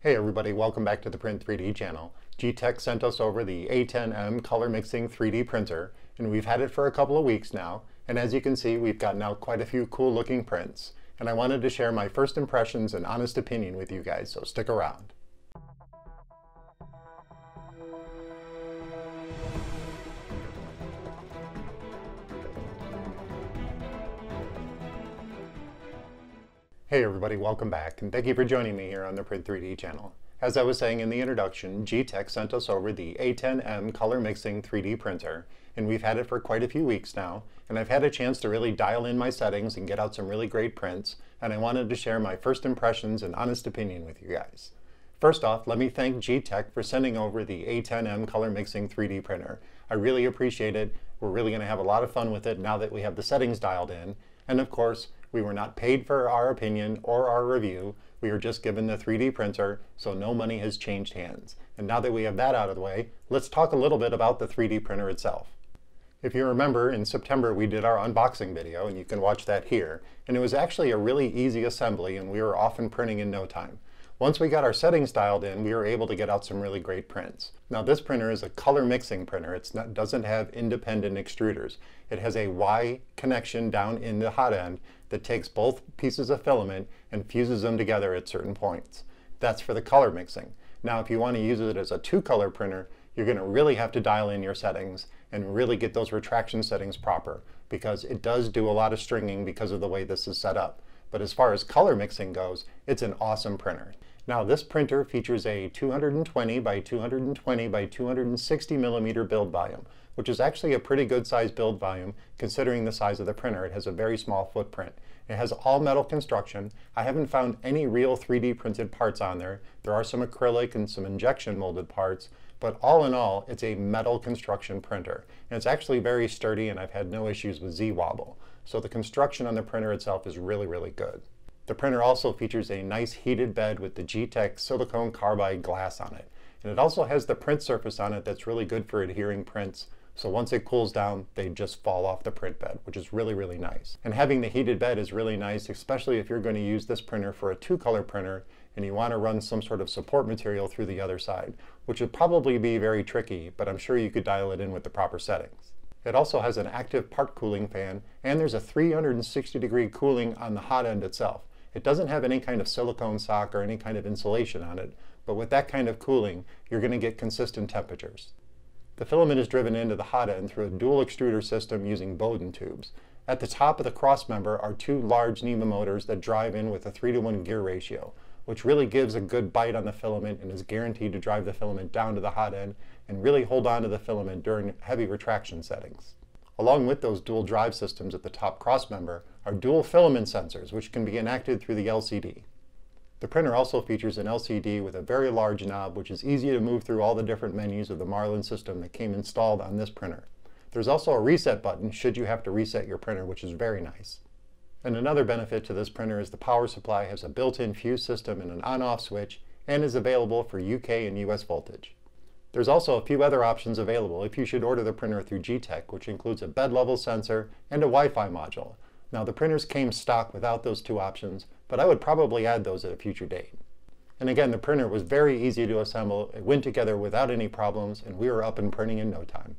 Hey everybody, welcome back to the Print 3D channel. Geeetech sent us over the A10M color mixing 3D printer, and we've had it for a couple of weeks now, and as you can see, we've gotten out quite a few cool looking prints. And I wanted to share my first impressions and honest opinion with you guys, so stick around. Hey everybody, welcome back, and thank you for joining me here on the Print 3D channel. As I was saying in the introduction, Geeetech sent us over the A10M Color Mixing 3D printer, and we've had it for quite a few weeks now, and I've had a chance to really dial in my settings and get out some really great prints, and I wanted to share my first impressions and honest opinion with you guys. First off, let me thank Geeetech for sending over the A10M Color Mixing 3D printer. I really appreciate it. We're really going to have a lot of fun with it now that we have the settings dialed in, and of course, we were not paid for our opinion or our review. We were just given the 3D printer, so no money has changed hands. And now that we have that out of the way, let's talk a little bit about the 3D printer itself. If you remember, in September we did our unboxing video, and you can watch that here. And it was actually a really easy assembly, and we were off and printing in no time. Once we got our settings dialed in, we were able to get out some really great prints. Now this printer is a color mixing printer. It doesn't have independent extruders. It has a Y connection down in the hot end that takes both pieces of filament and fuses them together at certain points. That's for the color mixing. Now if you want to use it as a two color printer, you're going to really have to dial in your settings and really get those retraction settings proper because it does do a lot of stringing because of the way this is set up. But as far as color mixing goes, it's an awesome printer. Now this printer features a 220 by 220 by 260 millimeter build volume, which is actually a pretty good size build volume considering the size of the printer. It has a very small footprint. It has all metal construction. I haven't found any real 3D printed parts on there. There are some acrylic and some injection molded parts, but all in all, it's a metal construction printer. And it's actually very sturdy and I've had no issues with Z-wobble. So the construction on the printer itself is really, really good. The printer also features a nice heated bed with the Geeetech silicon carbide glass on it. And it also has the print surface on it that's really good for adhering prints. So once it cools down, they just fall off the print bed, which is really, really nice. And having the heated bed is really nice, especially if you're going to use this printer for a two-color printer and you want to run some sort of support material through the other side, which would probably be very tricky, but I'm sure you could dial it in with the proper settings. It also has an active part cooling fan, and there's a 360 degree cooling on the hot end itself. It doesn't have any kind of silicone sock or any kind of insulation on it, but with that kind of cooling, you're going to get consistent temperatures. The filament is driven into the hot end through a dual extruder system using Bowden tubes. At the top of the cross member are two large NEMA motors that drive in with a 3 to 1 gear ratio, which really gives a good bite on the filament and is guaranteed to drive the filament down to the hot end and really hold on to the filament during heavy retraction settings. Along with those dual drive systems at the top cross member are dual filament sensors, which can be enacted through the LCD. The printer also features an LCD with a very large knob, which is easy to move through all the different menus of the Marlin system that came installed on this printer. There's also a reset button should you have to reset your printer, which is very nice. And another benefit to this printer is the power supply has a built-in fuse system and an on-off switch, and is available for UK and US voltage. There's also a few other options available if you should order the printer through Geeetech, which includes a bed level sensor and a Wi-Fi module. Now the printers came stock without those two options, but I would probably add those at a future date. And again, the printer was very easy to assemble. It went together without any problems, and we were up and printing in no time.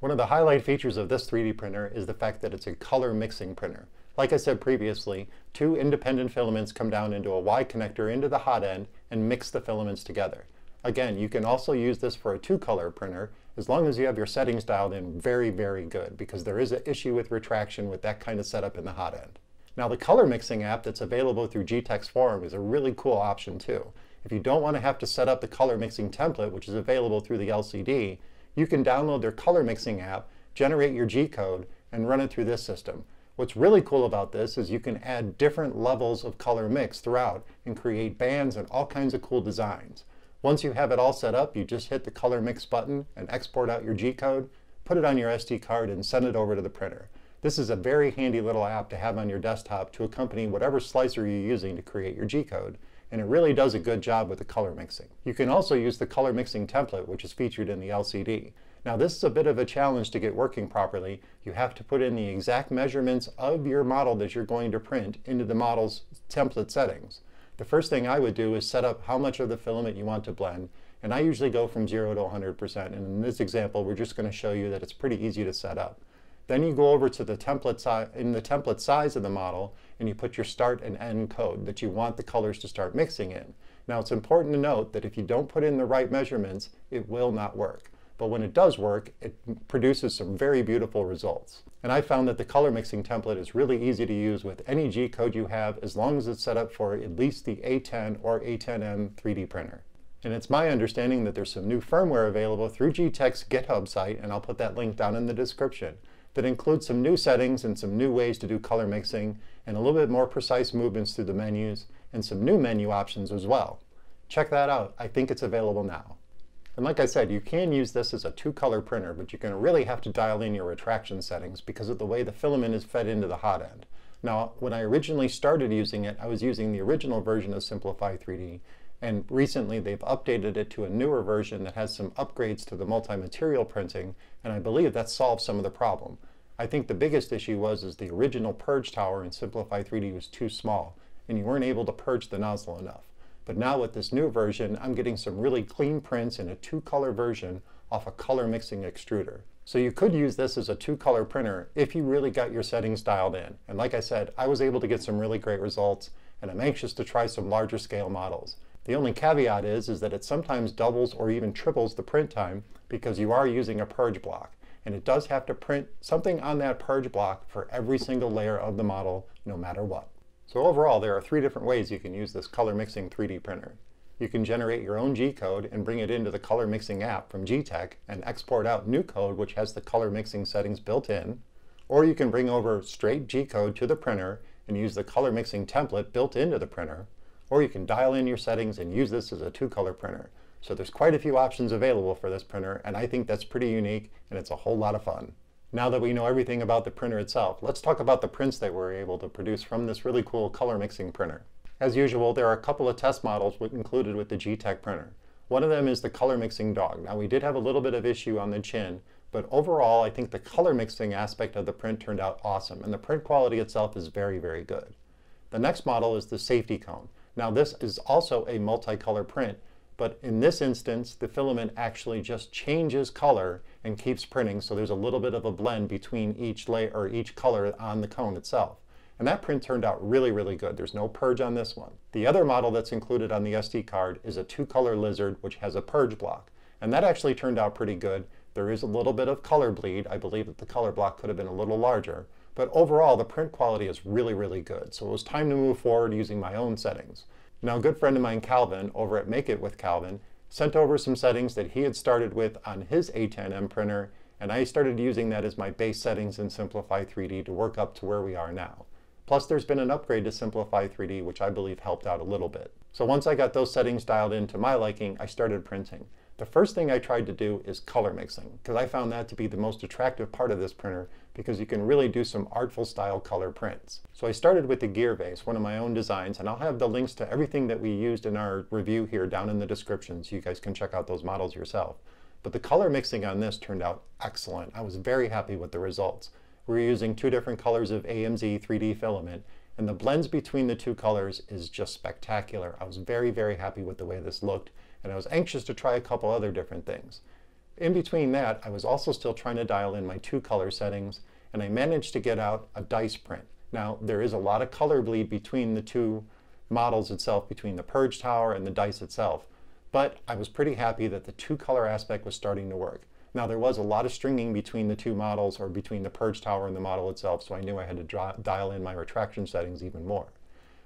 One of the highlight features of this 3D printer is the fact that it's a color mixing printer. Like I said previously, two independent filaments come down into a Y connector into the hot end and mix the filaments together. Again, you can also use this for a two-color printer as long as you have your settings dialed in very, very good because there is an issue with retraction with that kind of setup in the hot end. Now the color mixing app that's available through Geeetech's forum is a really cool option too. If you don't want to have to set up the color mixing template, which is available through the LCD, you can download their color mixing app, generate your G-code, and run it through this system. What's really cool about this is you can add different levels of color mix throughout and create bands and all kinds of cool designs. Once you have it all set up, you just hit the color mix button and export out your G-code, put it on your SD card and send it over to the printer. This is a very handy little app to have on your desktop to accompany whatever slicer you're using to create your G-code, and it really does a good job with the color mixing. You can also use the color mixing template, which is featured in the LCD. Now this is a bit of a challenge to get working properly. You have to put in the exact measurements of your model that you're going to print into the model's template settings. The first thing I would do is set up how much of the filament you want to blend. And I usually go from 0 to 100%. And in this example, we're just going to show you that it's pretty easy to set up. Then you go over to the template size in the template size of the model and you put your start and end code that you want the colors to start mixing in. Now it's important to note that if you don't put in the right measurements, it will not work. But when it does work, it produces some very beautiful results. And I found that the color mixing template is really easy to use with any G code you have as long as it's set up for at least the A10 or A10M 3D printer. And it's my understanding that there's some new firmware available through Geeetech's GitHub site, and I'll put that link down in the description, that includes some new settings and some new ways to do color mixing, and a little bit more precise movements through the menus, and some new menu options as well. Check that out. I think it's available now. And like I said, you can use this as a two-color printer, but you're going to really have to dial in your retraction settings because of the way the filament is fed into the hot end. Now, when I originally started using it, I was using the original version of Simplify 3D, and recently they've updated it to a newer version that has some upgrades to the multi-material printing, and I believe that solves some of the problem. I think the biggest issue was is the original purge tower in Simplify 3D was too small, and you weren't able to purge the nozzle enough. But now with this new version, I'm getting some really clean prints in a two-color version off a color mixing extruder. So you could use this as a two-color printer if you really got your settings dialed in. And like I said, I was able to get some really great results, and I'm anxious to try some larger scale models. The only caveat is, is that it sometimes doubles or even triples the print time because you are using a purge block. And it does have to print something on that purge block for every single layer of the model, no matter what. So overall, there are three different ways you can use this color mixing 3D printer. You can generate your own G-code and bring it into the color mixing app from Geeetech and export out new code which has the color mixing settings built in. Or you can bring over straight G-code to the printer and use the color mixing template built into the printer. Or you can dial in your settings and use this as a two-color printer. So there's quite a few options available for this printer, and I think that's pretty unique, and it's a whole lot of fun. Now that we know everything about the printer itself, let's talk about the prints that we're able to produce from this really cool color mixing printer. As usual, there are a couple of test models included with the Geeetech printer. One of them is the color mixing dog. Now we did have a little bit of issue on the chin, but overall I think the color mixing aspect of the print turned out awesome, and the print quality itself is very, very good. The next model is the safety cone. Now this is also a multicolor print, but in this instance, the filament actually just changes color and keeps printing, so there's a little bit of a blend between each layer or each color on the cone itself. And that print turned out really, really good. There's no purge on this one. The other model that's included on the SD card is a two-color lizard, which has a purge block. And that actually turned out pretty good. There is a little bit of color bleed. I believe that the color block could have been a little larger. But overall, the print quality is really, really good. So it was time to move forward using my own settings. Now, a good friend of mine, Calvin, over at Make It with Calvin, sent over some settings that he had started with on his A10M printer, and I started using that as my base settings in Simplify 3D to work up to where we are now. Plus, there's been an upgrade to Simplify 3D, which I believe helped out a little bit. So once I got those settings dialed in to my liking, I started printing. The first thing I tried to do is color mixing, because I found that to be the most attractive part of this printer because you can really do some artful style color prints. So I started with the gear vase, one of my own designs, and I'll have the links to everything that we used in our review here down in the description so you guys can check out those models yourself. But the color mixing on this turned out excellent. I was very happy with the results. We are using two different colors of AMZ 3D filament, and the blends between the two colors is just spectacular. I was very, very happy with the way this looked, and I was anxious to try a couple other different things. In between that, I was also still trying to dial in my two color settings, and I managed to get out a dice print. Now, there is a lot of color bleed between the two models itself, between the purge tower and the dice itself, but I was pretty happy that the two color aspect was starting to work. Now, there was a lot of stringing between the two models or between the purge tower and the model itself, so I knew I had to dial in my retraction settings even more.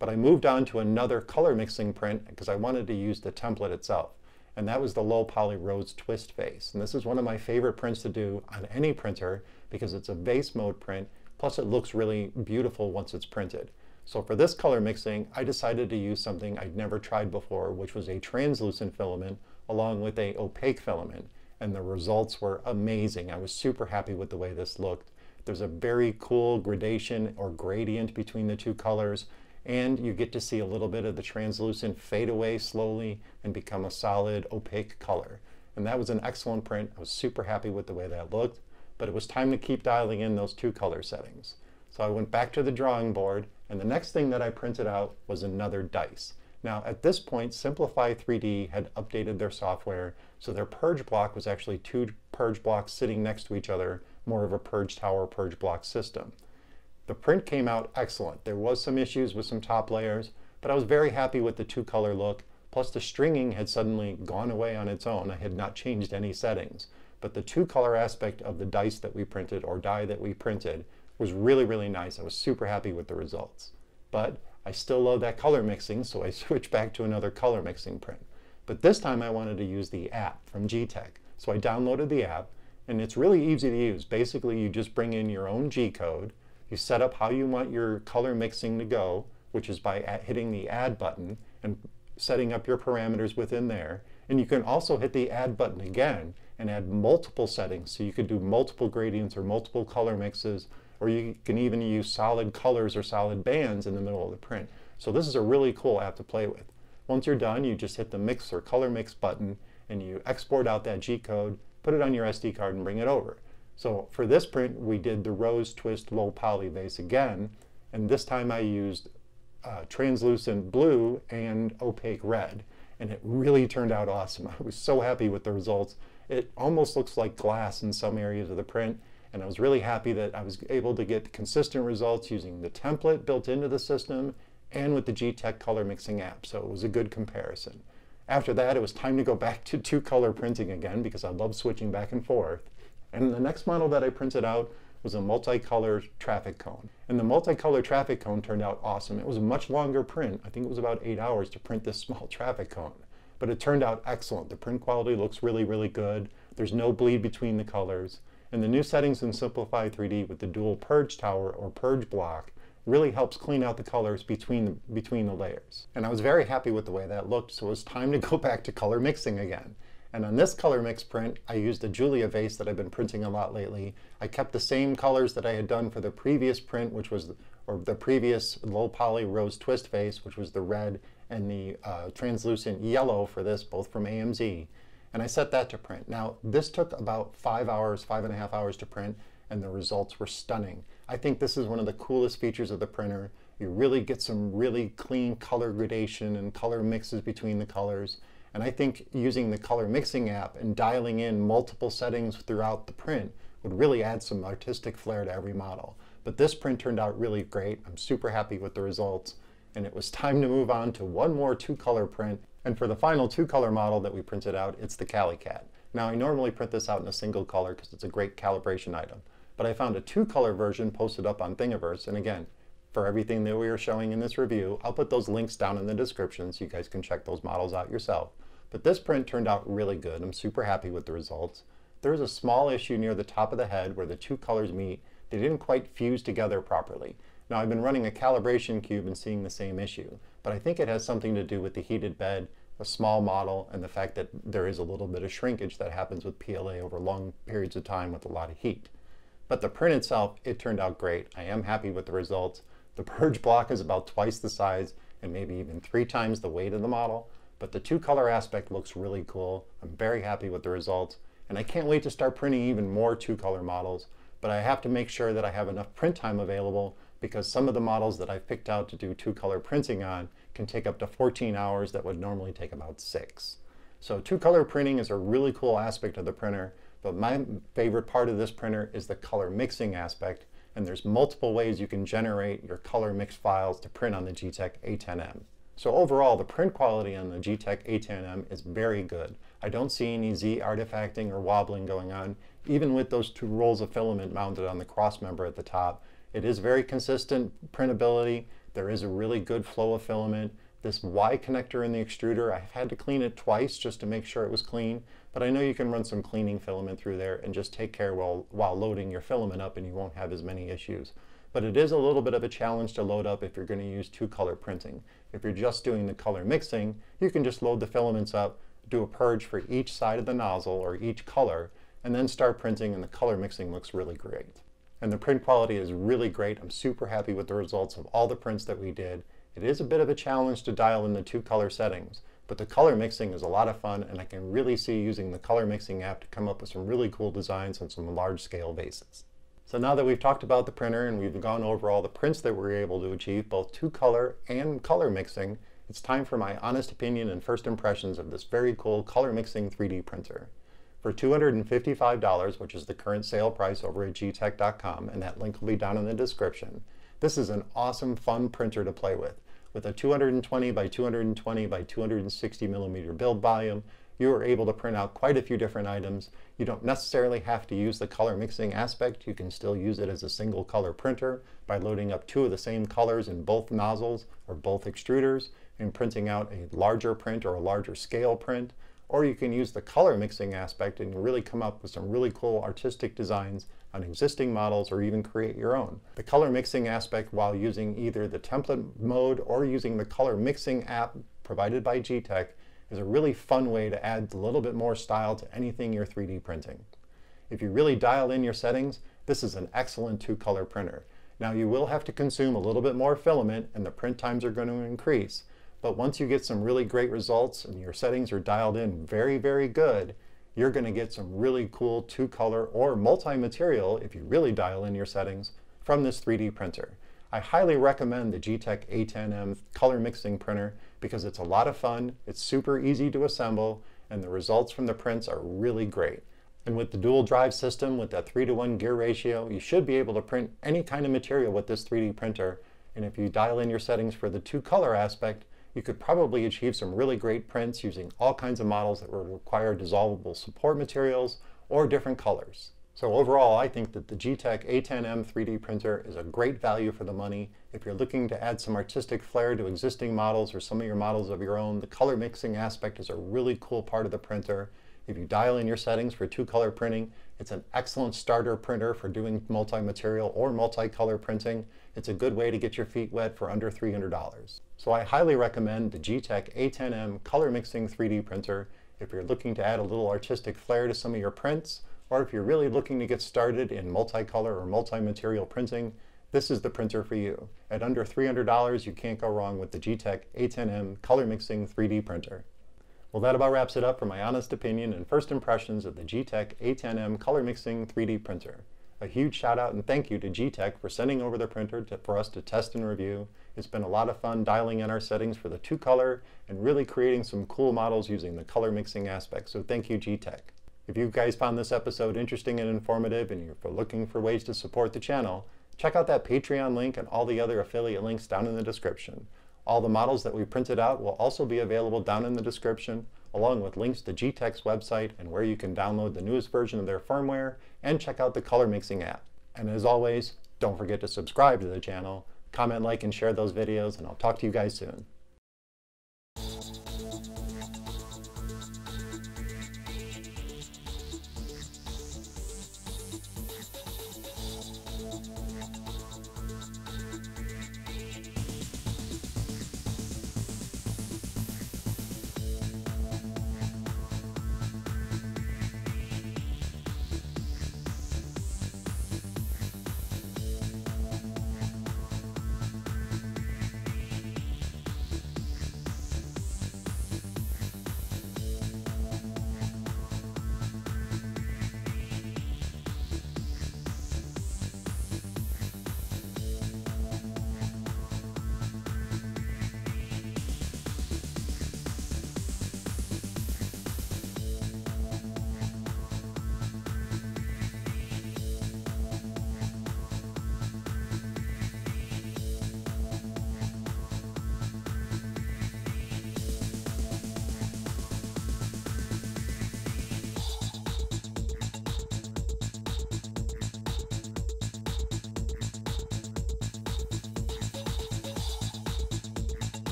But I moved on to another color mixing print because I wanted to use the template itself and that was the low poly rose twist vase. And this is one of my favorite prints to do on any printer because it's a vase mode print, plus it looks really beautiful once it's printed. So for this color mixing, I decided to use something I'd never tried before, which was a translucent filament along with a opaque filament. And the results were amazing. I was super happy with the way this looked. There's a very cool gradation or gradient between the two colors and you get to see a little bit of the translucent fade away slowly and become a solid opaque color. And that was an excellent print. I was super happy with the way that looked, but it was time to keep dialing in those two color settings. So I went back to the drawing board and the next thing that I printed out was another dice. Now at this point, Simplify 3D had updated their software, so their purge block was actually two purge blocks sitting next to each other, more of a purge tower purge block system. The print came out excellent. There was some issues with some top layers, but I was very happy with the two color look. Plus the stringing had suddenly gone away on its own. I had not changed any settings. But the two color aspect of the dice that we printed or die that we printed was really, really nice. I was super happy with the results. But I still love that color mixing, so I switched back to another color mixing print. But this time I wanted to use the app from Geeetech. So I downloaded the app, and it's really easy to use. Basically, you just bring in your own G code, you set up how you want your color mixing to go, which is by hitting the add button and setting up your parameters within there. And you can also hit the add button again and add multiple settings. So you could do multiple gradients or multiple color mixes, or you can even use solid colors or solid bands in the middle of the print. So this is a really cool app to play with. Once you're done, you just hit the mix or color mix button and you export out that G code, put it on your SD card and bring it over. So for this print, we did the rose twist low poly vase again, and this time I used uh, translucent blue and opaque red, and it really turned out awesome. I was so happy with the results. It almost looks like glass in some areas of the print, and I was really happy that I was able to get consistent results using the template built into the system and with the Geeetech color mixing app, so it was a good comparison. After that, it was time to go back to two color printing again because I love switching back and forth. And the next model that I printed out was a multicolor traffic cone. And the multicolor traffic cone turned out awesome. It was a much longer print. I think it was about eight hours to print this small traffic cone. But it turned out excellent. The print quality looks really, really good. There's no bleed between the colors. And the new settings in Simplify 3D with the dual purge tower or purge block really helps clean out the colors between the, between the layers. And I was very happy with the way that looked, so it was time to go back to color mixing again. And on this color mix print, I used a Julia vase that I've been printing a lot lately. I kept the same colors that I had done for the previous print, which was, or the previous low poly rose twist vase, which was the red and the uh, translucent yellow for this, both from AMZ. And I set that to print. Now, this took about five hours, five and a half hours to print, and the results were stunning. I think this is one of the coolest features of the printer. You really get some really clean color gradation and color mixes between the colors. And I think using the color mixing app and dialing in multiple settings throughout the print would really add some artistic flair to every model. But this print turned out really great. I'm super happy with the results. And it was time to move on to one more two color print. And for the final two color model that we printed out, it's the Cali Cat. Now I normally print this out in a single color because it's a great calibration item. But I found a two color version posted up on Thingiverse. And again, for everything that we are showing in this review, I'll put those links down in the description so you guys can check those models out yourself. But this print turned out really good. I'm super happy with the results. There was a small issue near the top of the head where the two colors meet. They didn't quite fuse together properly. Now I've been running a calibration cube and seeing the same issue, but I think it has something to do with the heated bed, a small model, and the fact that there is a little bit of shrinkage that happens with PLA over long periods of time with a lot of heat. But the print itself, it turned out great. I am happy with the results. The purge block is about twice the size and maybe even three times the weight of the model, but the two color aspect looks really cool. I'm very happy with the results. And I can't wait to start printing even more two color models. But I have to make sure that I have enough print time available because some of the models that I've picked out to do two color printing on can take up to 14 hours that would normally take about six. So two color printing is a really cool aspect of the printer, but my favorite part of this printer is the color mixing aspect, and there's multiple ways you can generate your color mix files to print on the Geeetech A10M. So overall, the print quality on the Geeetech A10M is very good. I don't see any Z artifacting or wobbling going on, even with those two rolls of filament mounted on the cross member at the top. It is very consistent printability. There is a really good flow of filament. This Y connector in the extruder, I've had to clean it twice just to make sure it was clean, but I know you can run some cleaning filament through there and just take care while, while loading your filament up and you won't have as many issues. But it is a little bit of a challenge to load up if you're going to use two color printing. If you're just doing the color mixing, you can just load the filaments up, do a purge for each side of the nozzle or each color, and then start printing and the color mixing looks really great. And the print quality is really great. I'm super happy with the results of all the prints that we did. It is a bit of a challenge to dial in the two color settings, but the color mixing is a lot of fun and I can really see using the color mixing app to come up with some really cool designs on some large scale vases. So now that we've talked about the printer and we've gone over all the prints that we're able to achieve, both two color and color mixing, it's time for my honest opinion and first impressions of this very cool color mixing 3D printer. For $255, which is the current sale price over at geeetech.com, and that link will be down in the description, this is an awesome, fun printer to play with. With a 220 by 220 by 260 millimeter build volume, you are able to print out quite a few different items. You don't necessarily have to use the color mixing aspect. You can still use it as a single color printer by loading up two of the same colors in both nozzles or both extruders and printing out a larger print or a larger scale print. Or you can use the color mixing aspect and really come up with some really cool artistic designs on existing models or even create your own. The color mixing aspect while using either the template mode or using the color mixing app provided by Geeetech is a really fun way to add a little bit more style to anything you're 3D printing. If you really dial in your settings, this is an excellent two-color printer. Now you will have to consume a little bit more filament and the print times are going to increase, but once you get some really great results and your settings are dialed in very, very good, you're going to get some really cool two-color or multi-material, if you really dial in your settings, from this 3D printer. I highly recommend the Geeetech A10M color mixing printer because it's a lot of fun, it's super easy to assemble, and the results from the prints are really great. And with the dual drive system with that 3 to 1 gear ratio, you should be able to print any kind of material with this 3D printer. And if you dial in your settings for the two color aspect, you could probably achieve some really great prints using all kinds of models that would require dissolvable support materials or different colors. So overall, I think that the Geeetech A10M 3D printer is a great value for the money. If you're looking to add some artistic flair to existing models or some of your models of your own, the color mixing aspect is a really cool part of the printer. If you dial in your settings for two color printing, it's an excellent starter printer for doing multi-material or multi-color printing. It's a good way to get your feet wet for under $300. So I highly recommend the Geeetech A10M color mixing 3D printer if you're looking to add a little artistic flair to some of your prints or if you're really looking to get started in multicolor or multi-material printing, this is the printer for you. At under $300, you can't go wrong with the Geeetech A10M Color Mixing 3D printer. Well, that about wraps it up for my honest opinion and first impressions of the Geeetech A10M Color Mixing 3D printer. A huge shout out and thank you to Geeetech for sending over the printer to, for us to test and review. It's been a lot of fun dialing in our settings for the two color and really creating some cool models using the color mixing aspect. So thank you, Geeetech. If you guys found this episode interesting and informative and you're looking for ways to support the channel, check out that Patreon link and all the other affiliate links down in the description. All the models that we printed out will also be available down in the description, along with links to Geeetech's website and where you can download the newest version of their firmware and check out the color mixing app. And as always, don't forget to subscribe to the channel, comment, like, and share those videos, and I'll talk to you guys soon.